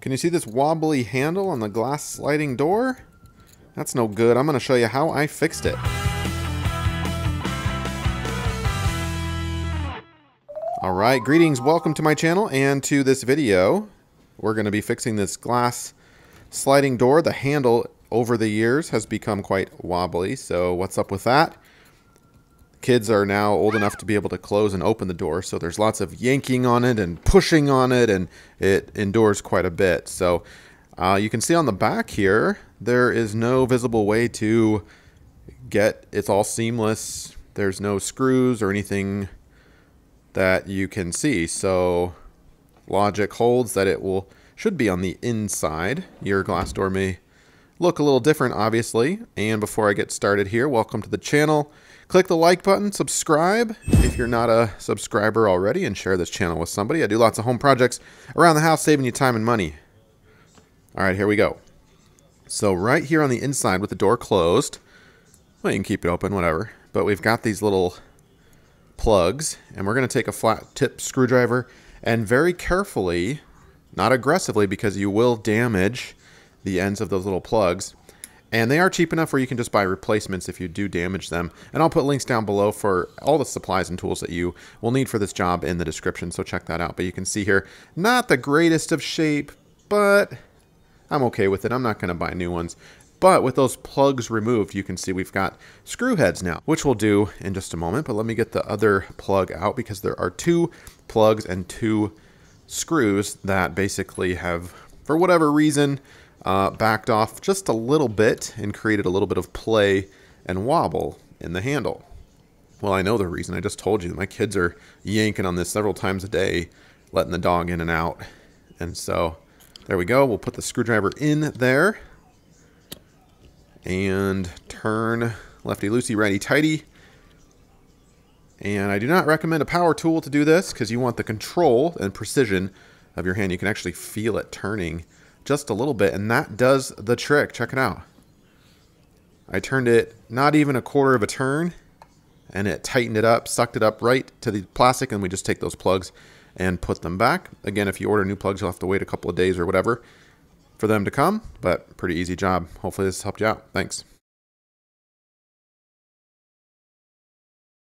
Can you see this wobbly handle on the glass sliding door? That's no good. I'm going to show you how I fixed it. Alright, greetings, welcome to my channel and to this video. We're going to be fixing this glass sliding door. The handle over the years has become quite wobbly, so what's up with that? Kids are now old enough to be able to close and open the door, so there's lots of yanking on it and pushing on it, and it endures quite a bit. So uh, you can see on the back here, there is no visible way to get, it's all seamless. There's no screws or anything that you can see. So logic holds that it will should be on the inside. Your glass door may look a little different, obviously. And before I get started here, welcome to the channel. Click the like button, subscribe if you're not a subscriber already, and share this channel with somebody. I do lots of home projects around the house, saving you time and money. All right, here we go. So right here on the inside with the door closed, well, you can keep it open, whatever. But we've got these little plugs and we're going to take a flat tip screwdriver and very carefully, not aggressively because you will damage the ends of those little plugs. And they are cheap enough where you can just buy replacements if you do damage them. And I'll put links down below for all the supplies and tools that you will need for this job in the description, so check that out. But you can see here, not the greatest of shape, but I'm okay with it. I'm not going to buy new ones. But with those plugs removed, you can see we've got screw heads now, which we'll do in just a moment. But let me get the other plug out because there are two plugs and two screws that basically have, for whatever reason, uh, backed off just a little bit and created a little bit of play and wobble in the handle. Well, I know the reason. I just told you. My kids are yanking on this several times a day, letting the dog in and out. And so there we go. We'll put the screwdriver in there and turn lefty-loosey, righty-tighty. And I do not recommend a power tool to do this because you want the control and precision of your hand. You can actually feel it turning just a little bit, and that does the trick. Check it out. I turned it not even a quarter of a turn, and it tightened it up, sucked it up right to the plastic, and we just take those plugs and put them back. Again, if you order new plugs, you'll have to wait a couple of days or whatever for them to come, but pretty easy job. Hopefully this helped you out. Thanks.